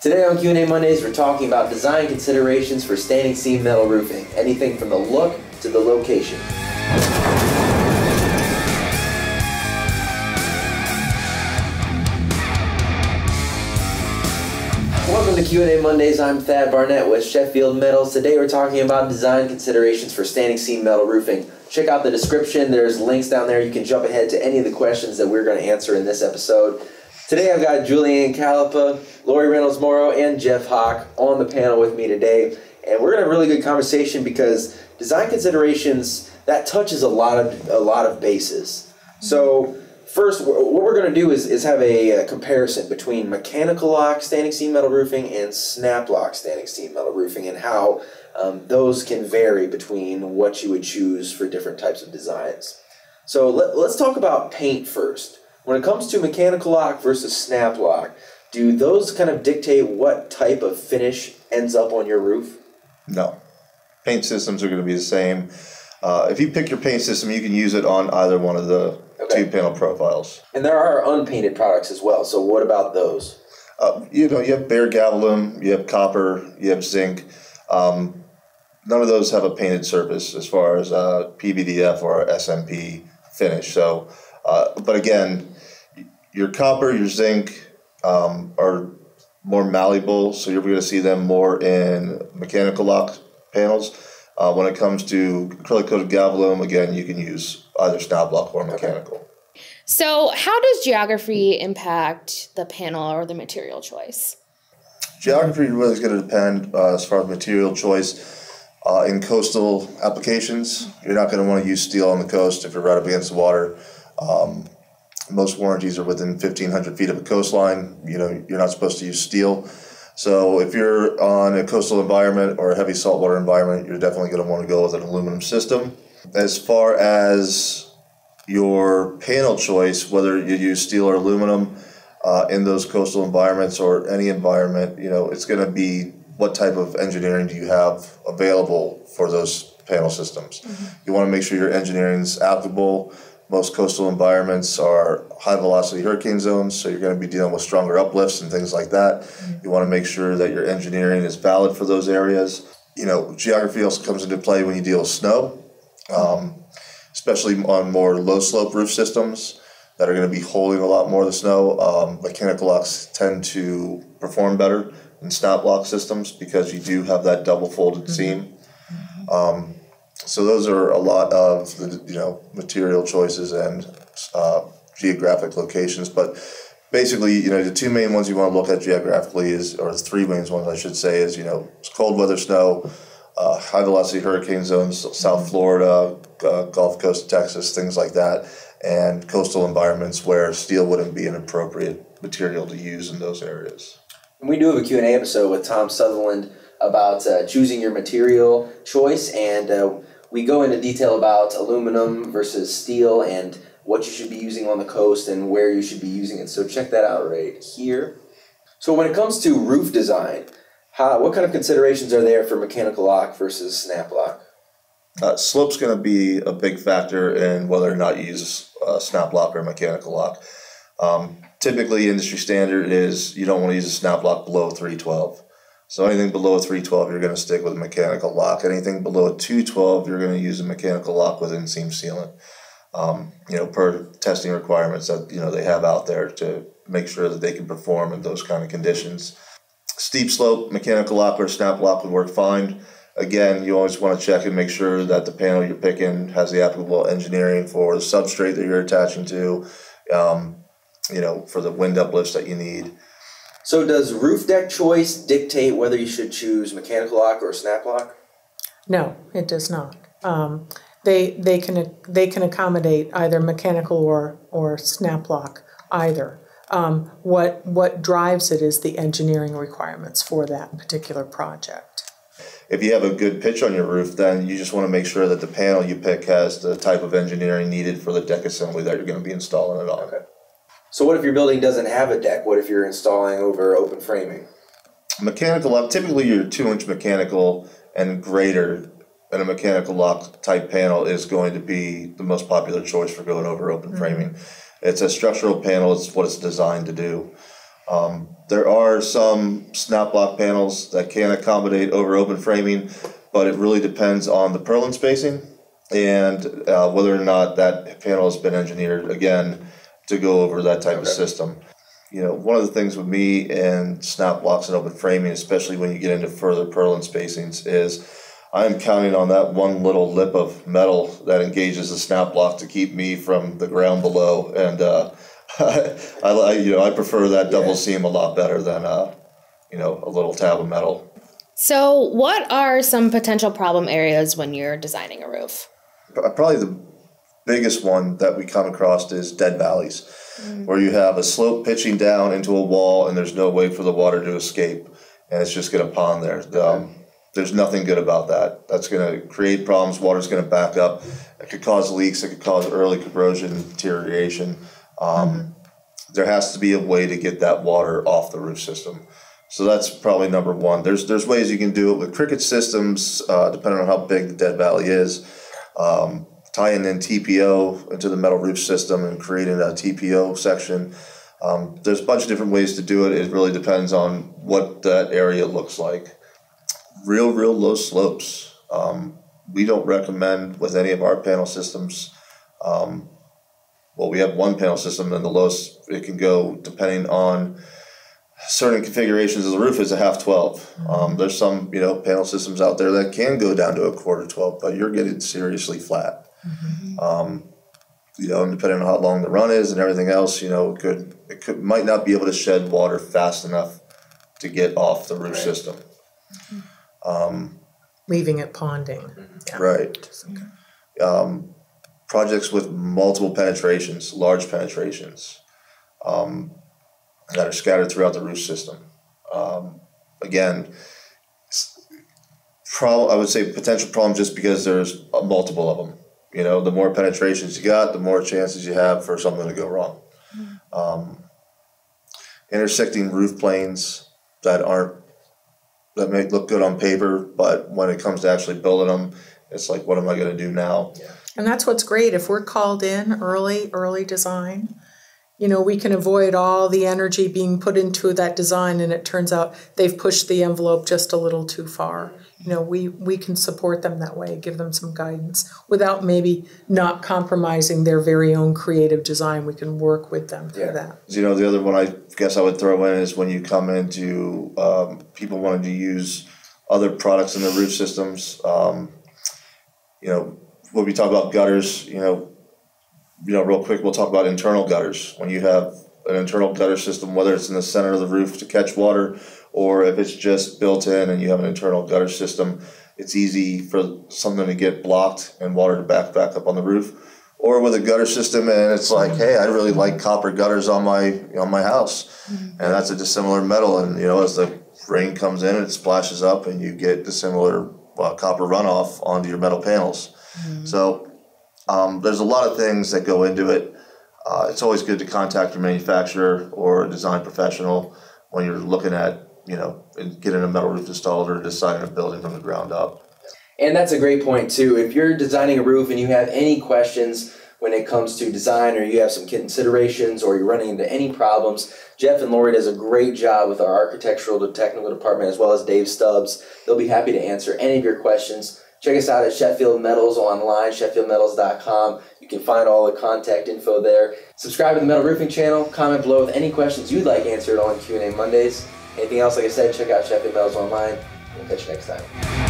Today on Q&A Mondays, we're talking about design considerations for standing seam metal roofing. Anything from the look to the location. Welcome to Q&A Mondays. I'm Thad Barnette with Sheffield Metals. Today we're talking about design considerations for standing seam metal roofing. Check out the description. There's links down there. You can jump ahead to any of the questions that we're going to answer in this episode. Today I've got Julianne Calapa, Lori Reynolds Morrow, and Jeff Hock on the panel with me today. And we're to have a really good conversation because design considerations that touches a lot of a lot of bases. So first, what we're going to do is, is have a, a, comparison between mechanical lock standing seam metal roofing and snap lock standing seam metal roofing and how um, those can vary between what you would choose for different types of designs. So let, let's talk about paint first. When it comes to mechanical lock versus snap lock, do those kind of dictate what type of finish ends up on your roof? No. Paint systems are going to be the same. Uh, if you pick your paint system, you can use it on either one of the okay. two panel profiles. And there are unpainted products as well. So what about those? Uh, you know, you have bare Galvalume, you have copper, you have zinc. Um, none of those have a painted surface as far as uh, PVDF or SMP finish. So, uh, but again, your copper, your zinc um, are more malleable, so you're going to see them more in mechanical lock panels. Uh, when it comes to acrylic coated Galvalume, again, you can use either snap lock or mechanical. So, how does geography impact the panel or the material choice? Geography really is going to depend uh, as far as material choice. Uh, in coastal applications, you're not going to want to use steel on the coast if you're right up against the water. Um, most warranties are within 1,500 feet of a coastline. You know, you're not supposed to use steel. So if you're on a coastal environment or a heavy saltwater environment, you're definitely going to want to go with an aluminum system. As far as your panel choice, whether you use steel or aluminum uh, in those coastal environments or any environment, you know, it's going to be what type of engineering do you have available for those panel systems. Mm-hmm. You want to make sure your engineering is applicable most coastal environments are high velocity hurricane zones, so you're going to be dealing with stronger uplifts and things like that. Mm-hmm. You want to make sure that your engineering is valid for those areas. You know, geography also comes into play when you deal with snow, um, especially on more low slope roof systems that are going to be holding a lot more of the snow. Um, mechanical locks tend to perform better than snap lock systems because you do have that double folded mm-hmm. seam. Mm-hmm. Um, so those are a lot of the you know material choices and uh, geographic locations. But basically, you know, the two main ones you want to look at geographically is, or the three main ones I should say, is you know cold weather snow, uh, high velocity hurricane zones, South Florida, uh, Gulf Coast of Texas, things like that, and coastal environments where steel wouldn't be an appropriate material to use in those areas. And we do have a Q&A episode with Tom Sutherland about uh, choosing your material choice and uh, we go into detail about aluminum versus steel and what you should be using on the coast and where you should be using it. So check that out right here. So when it comes to roof design, how, what kind of considerations are there for mechanical lock versus snap lock? Uh, slope's going to be a big factor in whether or not you use a snap lock or mechanical lock. Um, typically, industry standard is you don't want to use a snap lock below 312. So anything below a 312, you're going to stick with a mechanical lock. Anything below a 212, you're going to use a mechanical lock with inseam sealant. Um, you know, per testing requirements that you know they have out there to make sure that they can perform in those kind of conditions. Steep slope mechanical lock or snap lock would work fine. Again, you always want to check and make sure that the panel you're picking has the applicable engineering for the substrate that you're attaching to. Um, you know, for the wind uplifts that you need. So does roof deck choice dictate whether you should choose mechanical lock or snap lock? No, it does not. Um, they they can they can accommodate either mechanical or or snap lock either. Um, what what drives it is the engineering requirements for that particular project. If you have a good pitch on your roof, then you just want to make sure that the panel you pick has the type of engineering needed for the deck assembly that you're going to be installing it on. Okay. So what if your building doesn't have a deck? What if you're installing over open framing? Mechanical lock, typically your two inch mechanical and greater and a mechanical lock type panel is going to be the most popular choice for going over open mm-hmm. framing. It's a structural panel, it's what it's designed to do. Um, there are some snap lock panels that can accommodate over open framing, but it really depends on the purlin spacing and uh, whether or not that panel has been engineered again to go over that type of system. You know, one of the things with me and snap blocks and open framing, especially when you get into further purlin spacings, is I'm counting on that one little lip of metal that engages the snap block to keep me from the ground below. And uh, I, I, you know, I prefer that double seam a lot better than, uh, you know, a little tab of metal. So, what are some potential problem areas when you're designing a roof? Probably the biggest one that we come across is dead valleys, where you have a slope pitching down into a wall and there's no way for the water to escape, and it's just going to pond there. Um, there's nothing good about that. That's going to create problems. Water's going to back up. It could cause leaks. It could cause early corrosion, deterioration. Um, There has to be a way to get that water off the roof system. So that's probably number one. There's there's ways you can do it with cricket systems, uh, depending on how big the dead valley is. Um, tying in TPO into the metal roof system and creating a TPO section. Um, there's a bunch of different ways to do it. It really depends on what that area looks like. Real, real low slopes. Um, we don't recommend with any of our panel systems. Um, well, we have one panel system, and the lowest it can go depending on certain configurations of the roof is a half 12. Um, there's some, you know, panel systems out there that can go down to a quarter 12, but you're getting seriously flat. Um, you know, and depending on how long the run is and everything else, you know, it could, it could, might not be able to shed water fast enough to get off the roof system. Um, leaving it ponding. Yeah. right. Um, projects with multiple penetrations, large penetrations, um, that are scattered throughout the roof system. Um, again, s- prob- I would say potential problem just because there's uh, multiple of them. You know, the more penetrations you got, the more chances you have for something to go wrong. Um, intersecting roof planes that aren't that may look good on paper, but when it comes to actually building them, it's like, what am I going to do now? And that's what's great. If we're called in early, early design, you know, we can avoid all the energy being put into that design and it turns out they've pushed the envelope just a little too far. You know, we, we can support them that way, give them some guidance without maybe not compromising their very own creative design. We can work with them through Yeah. that. You know, the other one I guess I would throw in is when you come into um, people wanting to use other products in the roof systems. Um, you know, when we talk about gutters, you know, you know, real quick, we'll talk about internal gutters. When you have an internal gutter system, whether it's in the center of the roof to catch water, or if it's just built in and you have an internal gutter system, it's easy for something to get blocked and water to back back up on the roof. Or with a gutter system, and it's like, hey, I really like copper gutters on my on my house, and that's a dissimilar metal. And you know, as the rain comes in, it splashes up, and you get dissimilar uh, copper runoff onto your metal panels. So um, there's a lot of things that go into it. Uh, it's always good to contact your manufacturer or a design professional when you're looking at, you know, getting a metal roof installed or designing a building from the ground up. And that's a great point too. If you're designing a roof and you have any questions when it comes to design or you have some considerations or you're running into any problems, Jeff and Lori does a great job with our architectural to technical department as well as Dave Stubbs. They'll be happy to answer any of your questions. Check us out at Sheffield Metals online, sheffieldmetals.com. You can find all the contact info there. Subscribe to the Metal Roofing channel. Comment below with any questions you'd like answered on Q&A Mondays. Anything else, like I said, check out Sheffield Metals online. We'll catch you next time.